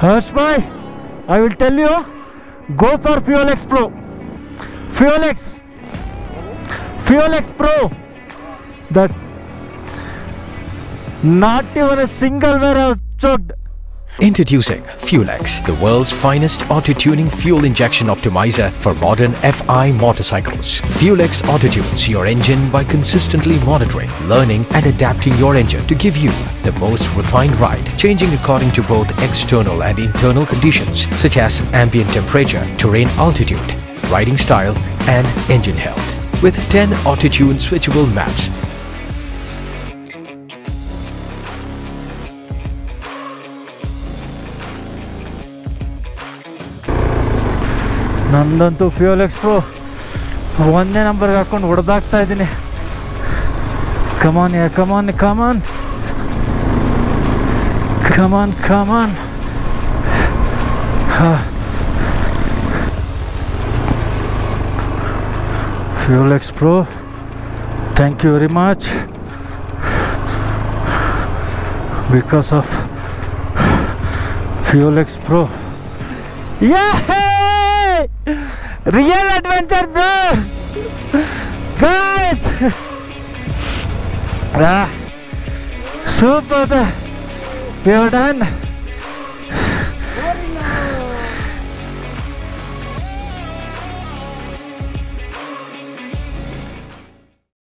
Harsh bhai, I will tell you, go for FuelX Pro. FuelX. FuelX Pro. That not even a single where I was choked. Introducing FuelX, the world's finest auto-tuning fuel injection optimizer for modern FI motorcycles. FuelX auto-tunes your engine by consistently monitoring, learning and adapting your engine to give you the most refined ride, changing according to both external and internal conditions such as ambient temperature, terrain altitude, riding style and engine health. With 10 auto-tune switchable maps, ನಂದಂತೂ fuel Xpro ಒಂದೇ ನಂಬರ್ಗೆ ಹಾಕೊಂಡು ಹೊಡೆದಾಗ್ತಾ ಇದ್ದೀನಿ come on yeah come on come on come on come on fuel Xpro thank you very much because of fuel Xpro Yay! Real adventure, bro! Guys! ah, super! We are done.